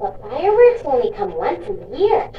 But fireworks only come once a year.